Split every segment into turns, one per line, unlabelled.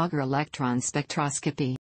Auger electron spectroscopy.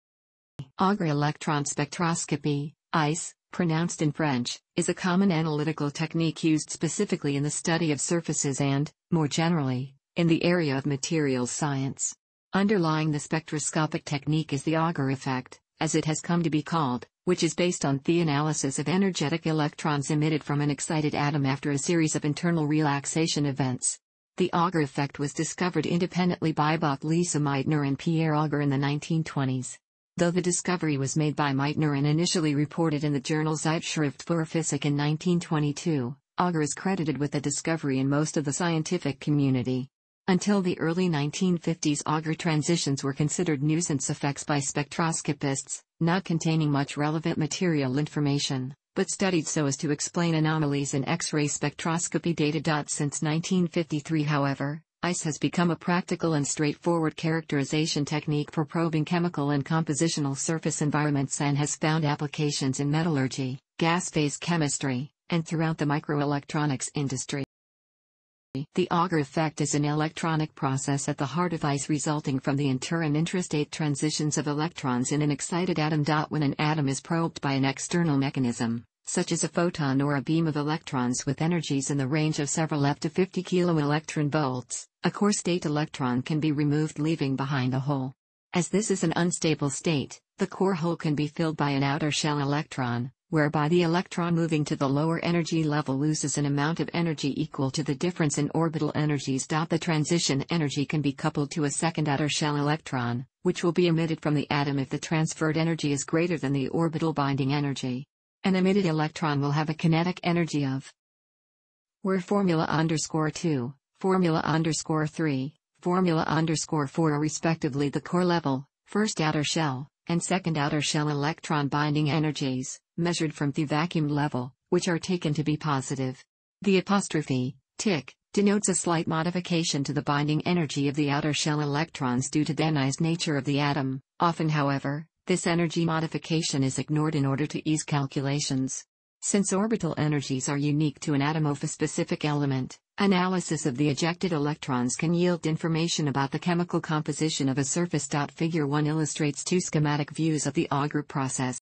Auger electron spectroscopy, AES, pronounced in French, is a common analytical technique used specifically in the study of surfaces and, more generally, in the area of materials science. Underlying the spectroscopic technique is the Auger effect, as it has come to be called, which is based on the analysis of energetic electrons emitted from an excited atom after a series of internal relaxation events. The Auger effect was discovered independently by Bock Lise Meitner and Pierre Auger in the 1920s. Though the discovery was made by Meitner and initially reported in the journal Zeitschrift für Physik in 1922, Auger is credited with the discovery in most of the scientific community. Until the early 1950s Auger transitions were considered nuisance effects by spectroscopists, not containing much relevant material information, but studied so as to explain anomalies in X-ray spectroscopy data. Since 1953 however, AES has become a practical and straightforward characterization technique for probing chemical and compositional surface environments and has found applications in metallurgy, gas phase chemistry, and throughout the microelectronics industry. The Auger effect is an electronic process at the heart of AES resulting from the inter and intrastate transitions of electrons in an excited atom. When an atom is probed by an external mechanism, such as a photon or a beam of electrons with energies in the range of several up to 50 keV volts, a core state electron can be removed leaving behind a hole. As this is an unstable state, the core hole can be filled by an outer shell electron, whereby the electron moving to the lower energy level loses an amount of energy equal to the difference in orbital energies. The transition energy can be coupled to a second outer shell electron, which will be emitted from the atom if the transferred energy is greater than the orbital binding energy. An emitted electron will have a kinetic energy of where formula underscore 2, formula underscore 3, formula underscore 4 are respectively the core level, first outer shell, and second outer shell electron binding energies measured from the vacuum level, which are taken to be positive. The apostrophe, tick, denotes a slight modification to the binding energy of the outer shell electrons due to the ionized nature of the atom. Often however, this energy modification is ignored in order to ease calculations. Since orbital energies are unique to an atom of a specific element, analysis of the ejected electrons can yield information about the chemical composition of a surface. Figure 1 illustrates two schematic views of the Auger process.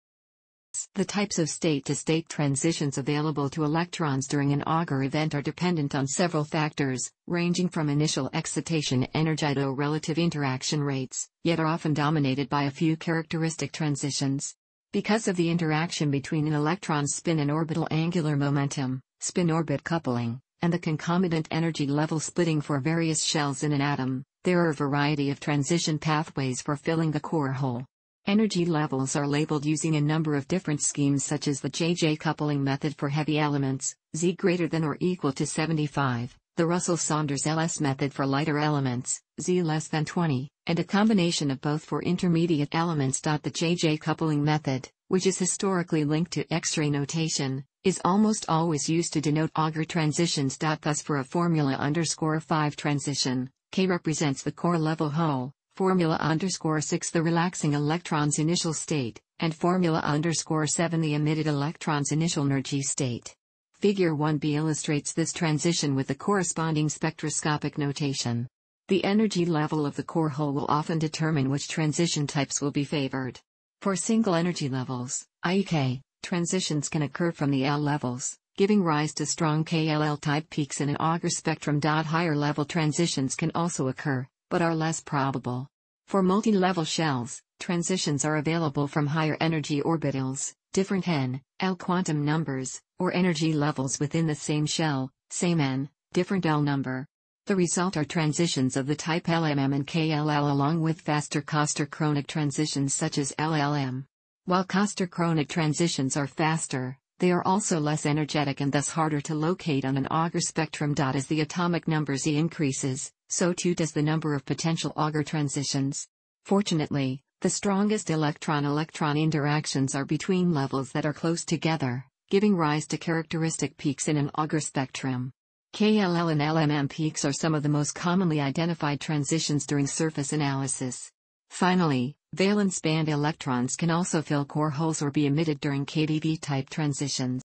The types of state-to-state transitions available to electrons during an Auger event are dependent on several factors, ranging from initial excitation energito-relative interaction rates, yet are often dominated by a few characteristic transitions. Because of the interaction between an electron's spin and orbital angular momentum, spin-orbit coupling, and the concomitant energy level splitting for various shells in an atom, there are a variety of transition pathways for filling the core hole. Energy levels are labeled using a number of different schemes such as the JJ coupling method for heavy elements, Z greater than or equal to 75, the Russell-Saunders LS method for lighter elements, Z less than 20, and a combination of both for intermediate elements. The JJ coupling method, which is historically linked to X-ray notation, is almost always used to denote Auger transitions. Thus for a formula underscore 5 transition, K represents the core level hole, formula underscore 6 the relaxing electron's initial state, and formula underscore 7 the emitted electron's initial energy state. Figure 1b illustrates this transition with the corresponding spectroscopic notation. The energy level of the core hole will often determine which transition types will be favored. For single energy levels, i.e.k., transitions can occur from the L levels, giving rise to strong KLL type peaks in an Auger spectrum. Higher level transitions can also occur, but are less probable. For multi-level shells, transitions are available from higher energy orbitals, different n, L quantum numbers, or energy levels within the same shell, same n, different L number. The result are transitions of the type LMM and KLL along with faster Koster-Kronig transitions such as LLM. While Koster-Kronig transitions are faster, they are also less energetic and thus harder to locate on an Auger spectrum. As the atomic number Z increases, so too does the number of potential Auger transitions. Fortunately, the strongest electron-electron interactions are between levels that are close together, giving rise to characteristic peaks in an Auger spectrum. KLL and LMM peaks are some of the most commonly identified transitions during surface analysis. Finally, valence band electrons can also fill core holes or be emitted during KVV-type transitions.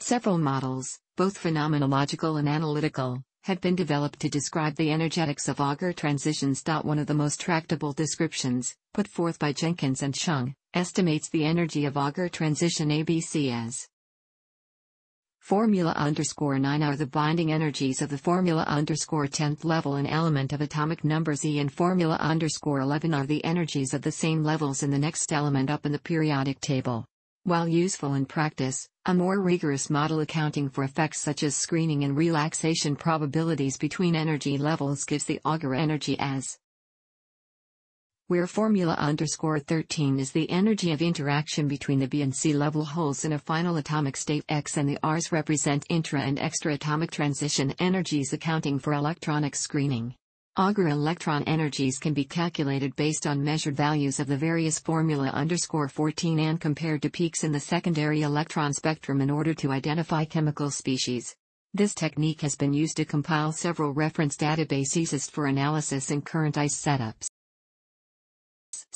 Several models, both phenomenological and analytical, have been developed to describe the energetics of Auger transitions. One of the most tractable descriptions, put forth by Jenkins and Chung, estimates the energy of Auger transition ABC as Formula underscore 9 are the binding energies of the formula underscore 10th level and element of atomic number Z and formula underscore 11 are the energies of the same levels in the next element up in the periodic table. While useful in practice, a more rigorous model accounting for effects such as screening and relaxation probabilities between energy levels gives the Auger energy as where formula underscore 13 is the energy of interaction between the B and C level holes in a final atomic state X and the Rs represent intra and extra atomic transition energies accounting for electronic screening. Auger electron energies can be calculated based on measured values of the various formula underscore 14 and compared to peaks in the secondary electron spectrum in order to identify chemical species. This technique has been used to compile several reference databases for analysis in current AES setups.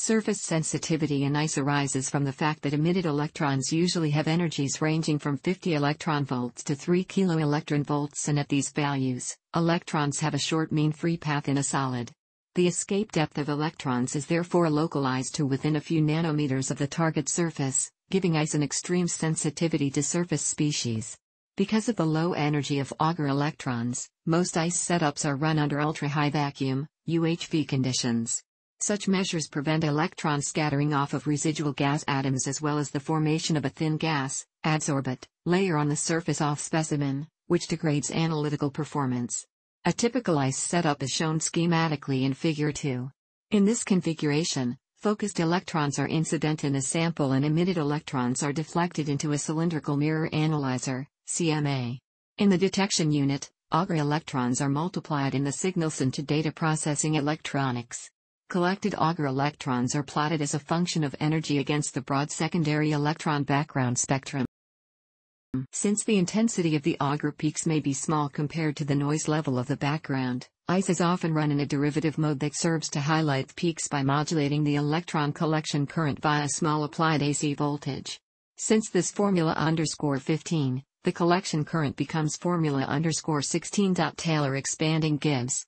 Surface sensitivity in AES arises from the fact that emitted electrons usually have energies ranging from 50 electron volts to 3 kilo electron volts and at these values, electrons have a short mean free path in a solid. The escape depth of electrons is therefore localized to within a few nanometers of the target surface, giving AES an extreme sensitivity to surface species. Because of the low energy of Auger electrons, most AES setups are run under ultra-high vacuum, UHV conditions. Such measures prevent electron scattering off of residual gas atoms as well as the formation of a thin gas, adsorbate, layer on the surface off specimen, which degrades analytical performance. A typical AES setup is shown schematically in Figure 2. In this configuration, focused electrons are incident in a sample and emitted electrons are deflected into a cylindrical mirror analyzer, CMA. In the detection unit, Auger electrons are multiplied in the signals into data processing electronics. Collected Auger electrons are plotted as a function of energy against the broad secondary electron background spectrum. Since the intensity of the Auger peaks may be small compared to the noise level of the background, AES is often run in a derivative mode that serves to highlight peaks by modulating the electron collection current via small applied AC voltage. Since this formula underscore 15, the collection current becomes formula underscore 16. Taylor expanding gives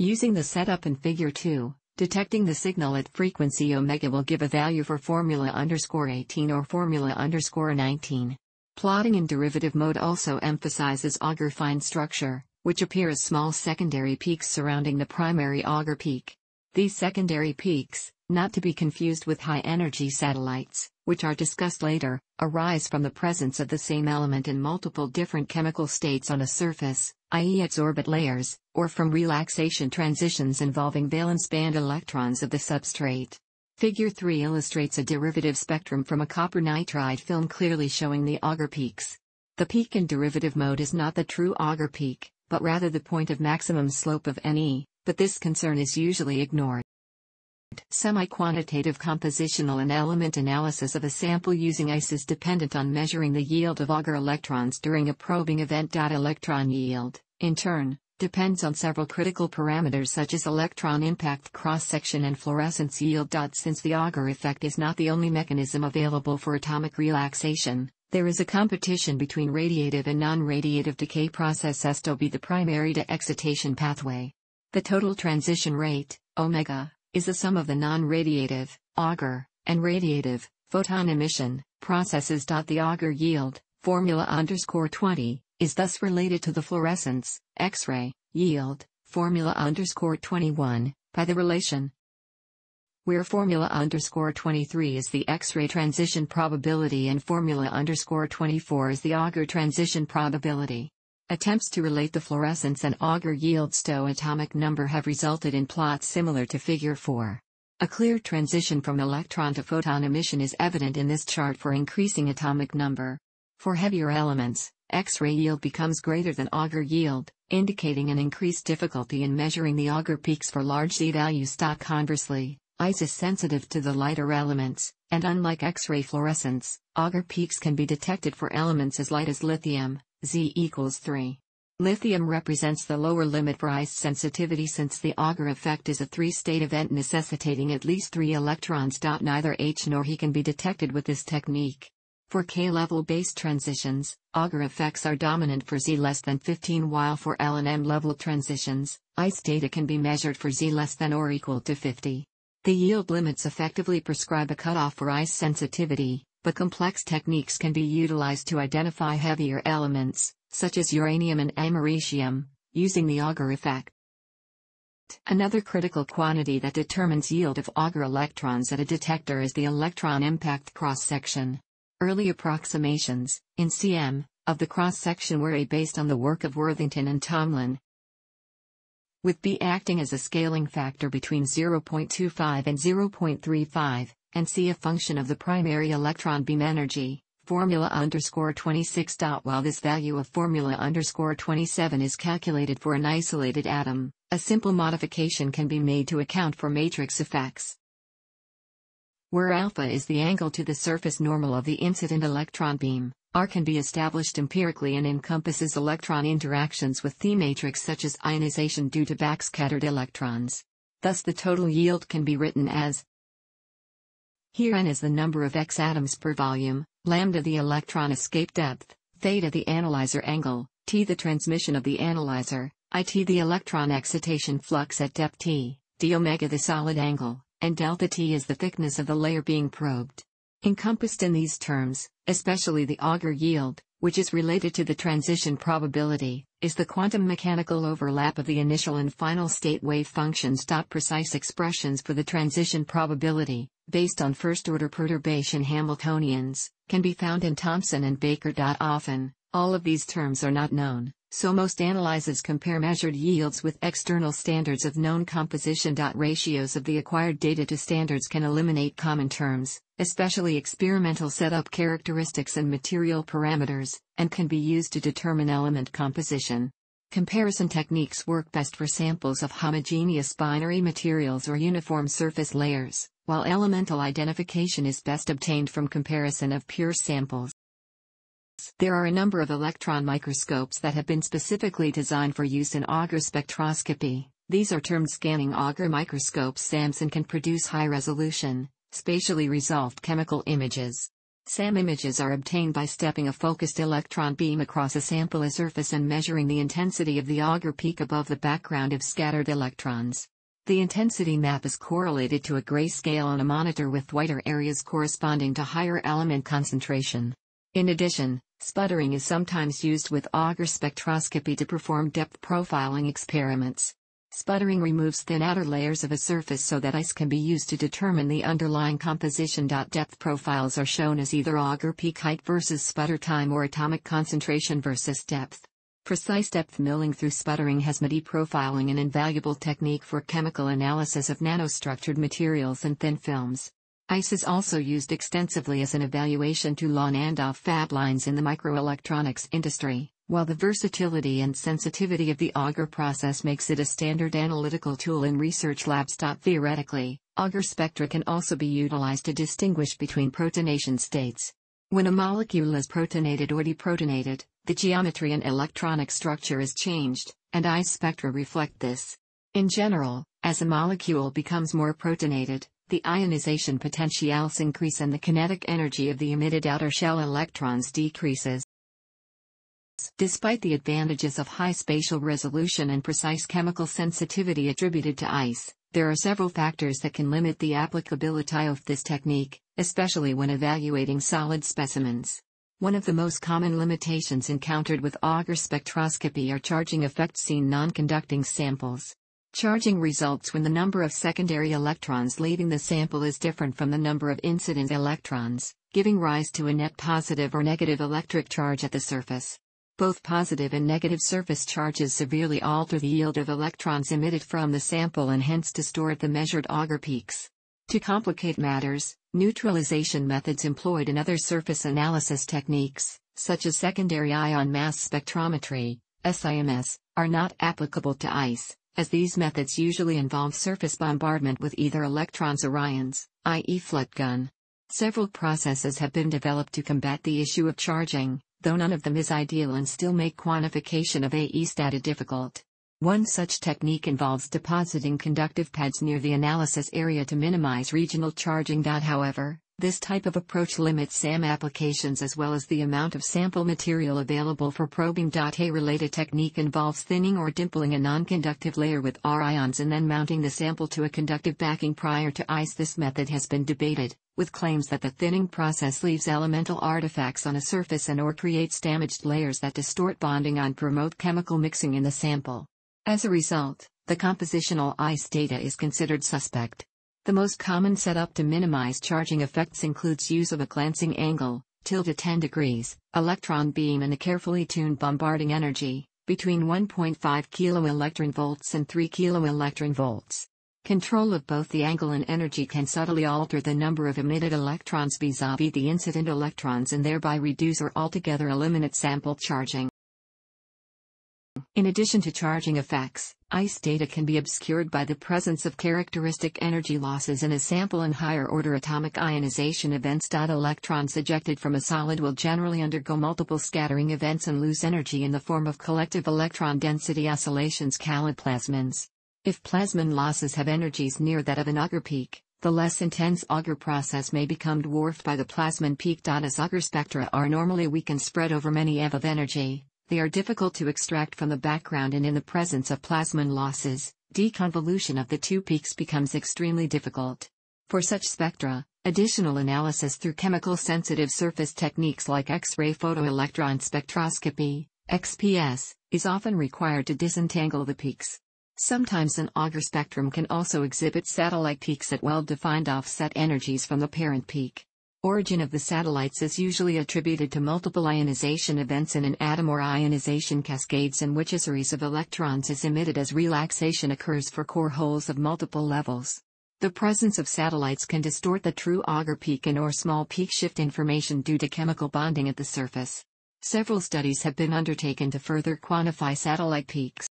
Using the setup in figure 2, detecting the signal at frequency omega will give a value for formula underscore 18 or formula underscore 19. Plotting in derivative mode also emphasizes auger fine structure, which appear as small secondary peaks surrounding the primary auger peak. These secondary peaks, not to be confused with high-energy satellites, which are discussed later, arise from the presence of the same element in multiple different chemical states on a surface, i.e. its orbit layers, or from relaxation transitions involving valence band electrons of the substrate. Figure 3 illustrates a derivative spectrum from a copper nitride film clearly showing the auger peaks. The peak in derivative mode is not the true auger peak, but rather the point of maximum slope of NE, but this concern is usually ignored. Semi-quantitative compositional and element analysis of a sample using AES is dependent on measuring the yield of Auger electrons during a probing event. Electron yield, in turn, depends on several critical parameters such as electron impact cross-section and fluorescence yield. Since the Auger effect is not the only mechanism available for atomic relaxation, there is a competition between radiative and non-radiative decay processes to be the primary to excitation pathway. The total transition rate, omega, is the sum of the non-radiative, Auger, and radiative, photon emission, processes. The Auger yield, formula underscore 20, is thus related to the fluorescence, X-ray, yield, formula underscore 21, by the relation where formula underscore 23 is the X-ray transition probability and formula underscore 24 is the Auger transition probability. Attempts to relate the fluorescence and Auger yields to atomic number have resulted in plots similar to figure 4. A clear transition from electron to photon emission is evident in this chart for increasing atomic number. For heavier elements, X-ray yield becomes greater than Auger yield, indicating an increased difficulty in measuring the Auger peaks for large Z values. Conversely, AES is sensitive to the lighter elements, and unlike X-ray fluorescence, Auger peaks can be detected for elements as light as lithium, Z equals 3. Lithium represents the lower limit for AES sensitivity since the Auger effect is a three-state event necessitating at least three electrons. Neither H nor He can be detected with this technique. For K-level based transitions, Auger effects are dominant for Z less than 15 while for L and M level transitions, AES data can be measured for Z less than or equal to 50. The yield limits effectively prescribe a cutoff for AES sensitivity, but complex techniques can be utilized to identify heavier elements, such as uranium and americium, using the Auger effect. Another critical quantity that determines yield of Auger electrons at a detector is the electron impact cross-section. Early approximations, in cm, of the cross-section were A based on the work of Worthington and Tomlin, with B acting as a scaling factor between 0.25 and 0.35, and see a function of the primary electron beam energy, formula underscore 26. While this value of formula underscore 27 is calculated for an isolated atom, a simple modification can be made to account for matrix effects. Where alpha is the angle to the surface normal of the incident electron beam, R can be established empirically and encompasses electron interactions with the matrix such as ionization due to backscattered electrons. Thus the total yield can be written as here n is the number of x atoms per volume, lambda the electron escape depth, theta the analyzer angle, t the transmission of the analyzer, it the electron excitation flux at depth t, d omega the solid angle, and delta t is the thickness of the layer being probed. Encompassed in these terms, especially the Auger yield, which is related to the transition probability, is the quantum mechanical overlap of the initial and final state wave functions. Precise expressions for the transition probability, based on first-order perturbation Hamiltonians, can be found in Thomson and Baker. Often, all of these terms are not known, so most analyses compare measured yields with external standards of known composition. Ratios of the acquired data to standards can eliminate common terms, especially experimental setup characteristics and material parameters, and can be used to determine element composition. Comparison techniques work best for samples of homogeneous binary materials or uniform surface layers, while elemental identification is best obtained from comparison of pure samples. There are a number of electron microscopes that have been specifically designed for use in Auger spectroscopy. These are termed scanning Auger microscopes. SAMs can produce high resolution, spatially resolved chemical images. SAM images are obtained by stepping a focused electron beam across a sample surface and measuring the intensity of the Auger peak above the background of scattered electrons. The intensity map is correlated to a grayscale on a monitor with whiter areas corresponding to higher element concentration. In addition, sputtering is sometimes used with Auger spectroscopy to perform depth profiling experiments. Sputtering removes thin outer layers of a surface so that AES can be used to determine the underlying composition. Depth profiles are shown as either auger peak height versus sputter time or atomic concentration versus depth. Precise depth milling through sputtering has made profiling an invaluable technique for chemical analysis of nanostructured materials and thin films. AES is also used extensively as an evaluation tool on and-off fab lines in the microelectronics industry. While the versatility and sensitivity of the Auger process makes it a standard analytical tool in research labs. Theoretically, Auger spectra can also be utilized to distinguish between protonation states. When a molecule is protonated or deprotonated, the geometry and electronic structure is changed, and AES spectra reflect this. In general, as a molecule becomes more protonated, the ionization potentials increase and the kinetic energy of the emitted outer shell electrons decreases. Despite the advantages of high spatial resolution and precise chemical sensitivity attributed to AES, there are several factors that can limit the applicability of this technique, especially when evaluating solid specimens. One of the most common limitations encountered with Auger spectroscopy are charging effects seen non-conducting samples. Charging results when the number of secondary electrons leaving the sample is different from the number of incident electrons, giving rise to a net positive or negative electric charge at the surface. Both positive and negative surface charges severely alter the yield of electrons emitted from the sample and hence distort the measured Auger peaks. To complicate matters, neutralization methods employed in other surface analysis techniques, such as secondary ion mass spectrometry, SIMS, are not applicable to AES, as these methods usually involve surface bombardment with either electrons or ions, i.e. flood gun. Several processes have been developed to combat the issue of charging, though none of them is ideal and still make quantification of aestat difficult. One such technique involves depositing conductive pads near the analysis area to minimize regional charging. However, This type of approach limits SAM applications as well as the amount of sample material available for probing. A related technique involves thinning or dimpling a non-conductive layer with R ions and then mounting the sample to a conductive backing prior to AES. This method has been debated, with claims that the thinning process leaves elemental artifacts on a surface and or creates damaged layers that distort bonding and promote chemical mixing in the sample. As a result, the compositional AES data is considered suspect. The most common setup to minimize charging effects includes use of a glancing angle, tilde 10 degrees, electron beam and a carefully tuned bombarding energy, between 1.5 kV volts and 3 kV volts. Control of both the angle and energy can subtly alter the number of emitted electrons vis-à-vis the incident electrons and thereby reduce or altogether eliminate sample charging. In addition to charging effects, AES data can be obscured by the presence of characteristic energy losses in a sample and higher-order atomic ionization events. Electrons ejected from a solid will generally undergo multiple scattering events and lose energy in the form of collective electron density oscillations called plasmons. If plasmon losses have energies near that of an Auger peak, the less intense Auger process may become dwarfed by the plasmon peak. As Auger spectra are normally weak and spread over many eV of energy, they are difficult to extract from the background and in the presence of plasmon losses, deconvolution of the two peaks becomes extremely difficult. For such spectra, additional analysis through chemical sensitive surface techniques like X-ray photoelectron spectroscopy, XPS, is often required to disentangle the peaks. Sometimes an Auger spectrum can also exhibit satellite peaks at well-defined offset energies from the parent peak. Origin of the satellites is usually attributed to multiple ionization events in an atom or ionization cascades in which a series of electrons is emitted as relaxation occurs for core holes of multiple levels. The presence of satellites can distort the true Auger peak and or small peak shift information due to chemical bonding at the surface. Several studies have been undertaken to further quantify satellite peaks.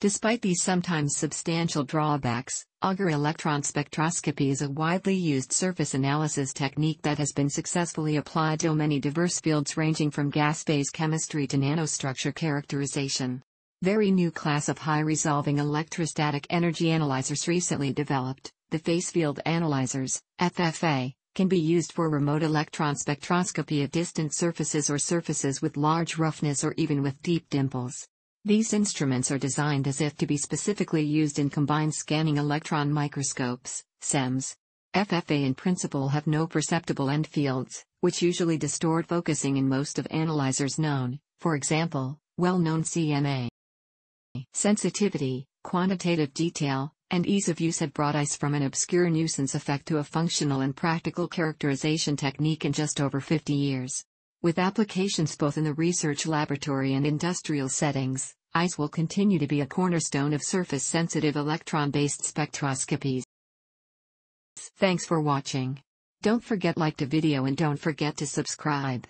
Despite these sometimes substantial drawbacks, Auger electron spectroscopy is a widely used surface analysis technique that has been successfully applied to many diverse fields ranging from gas phase chemistry to nanostructure characterization. Very new class of high-resolving electrostatic energy analyzers recently developed, the phase field analyzers, FFA, can be used for remote electron spectroscopy of distant surfaces or surfaces with large roughness or even with deep dimples. These instruments are designed as if to be specifically used in combined scanning electron microscopes, SEMS. FFA in principle have no perceptible end fields, which usually distort focusing in most of analyzers known, for example, well-known CMA. Sensitivity, quantitative detail, and ease of use have brought AES from an obscure nuisance effect to a functional and practical characterization technique in just over 50 years. With applications both in the research laboratory and industrial settings, AES will continue to be a cornerstone of surface-sensitive electron-based spectroscopies. Thanks for watching. Don't forget like the video and don't forget to subscribe.